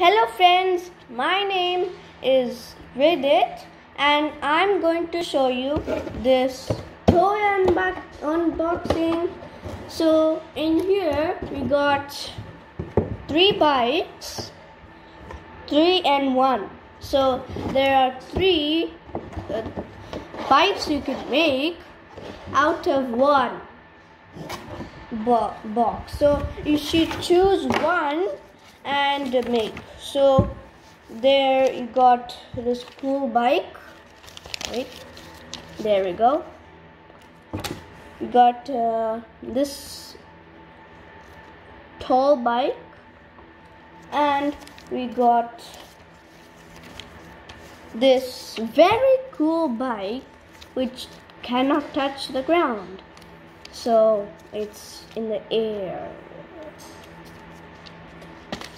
Hello friends, my name is Hridit and I'm going to show you this toy unbox unboxing. So in here we got three bikes, three and one. So there are three uh, you can make out of one bo- box. So you should choose one and make. So there you got this cool bike. Wait, there we go. You got uh, this tall bike, and we got this very cool bike which cannot touch the ground. So it's in the air.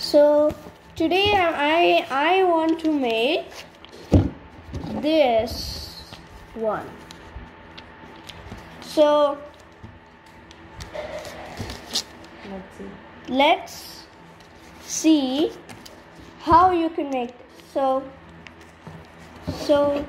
So today I I want to make this one. So Let's see. let's see how you can make this. So so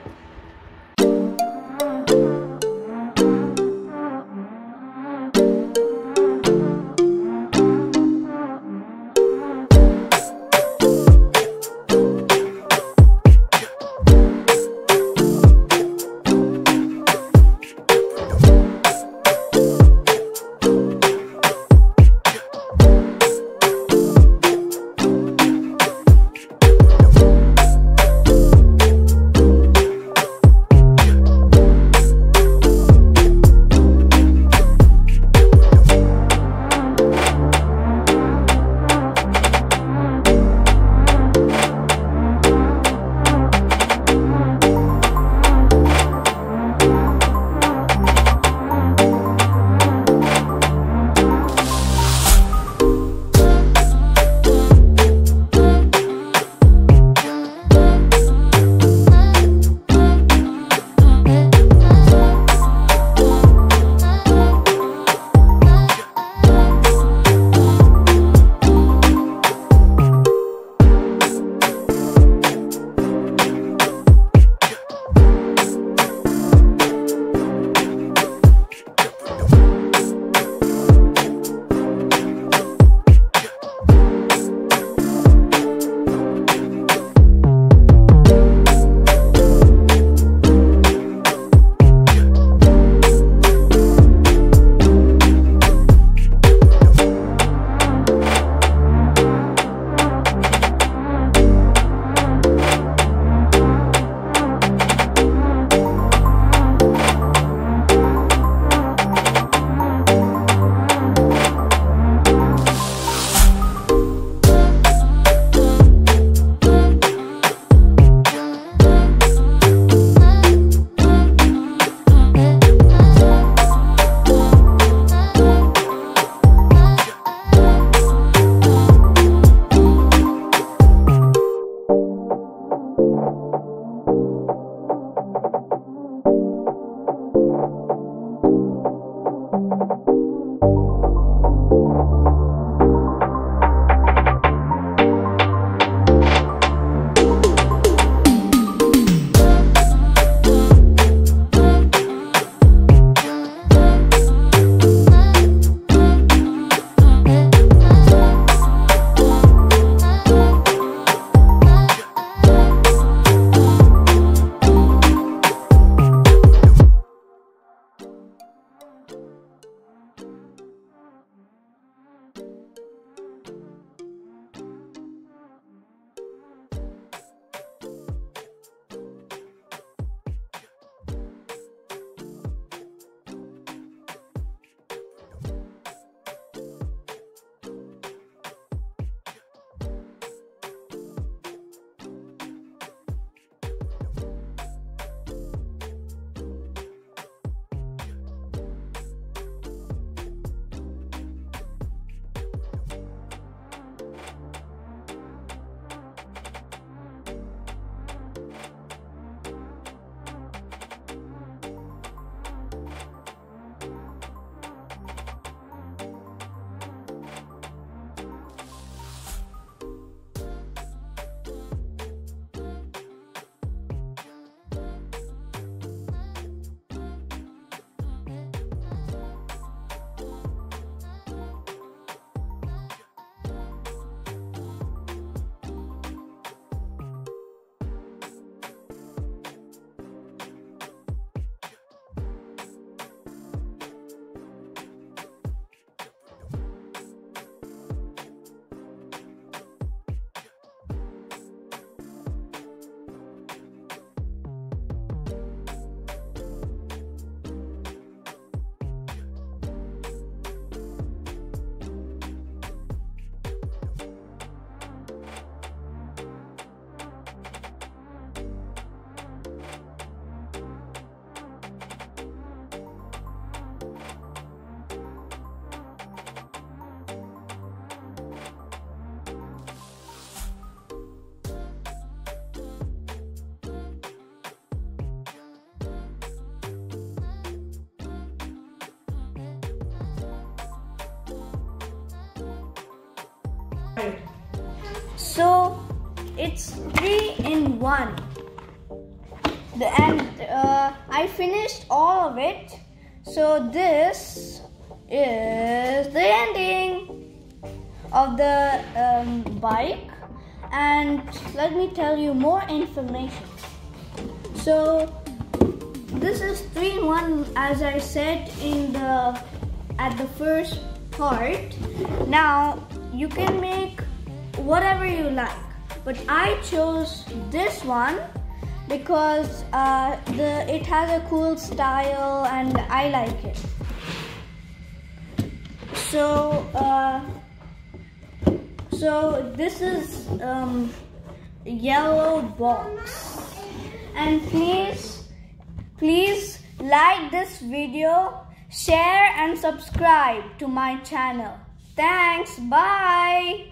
So it's three in one. The, and uh, I finished all of it. So this is the ending of the um, bike. And let me tell you more information. So this is three in one, as I said in the at the first part. Now you can make whatever you like, but I chose this one because uh, the it has a cool style and I like it. So uh, so this is um, yellow box, and please please like this video, share and subscribe to my channel. Thanks. Bye.